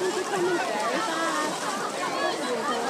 things are coming very fast.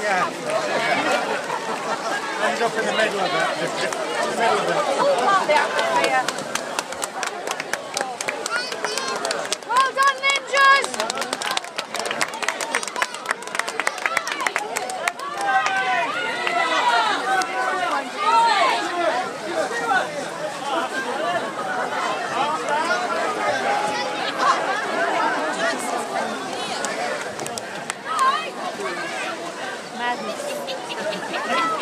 Yeah. Ends up in the middle of it. In the middle of it. sadness.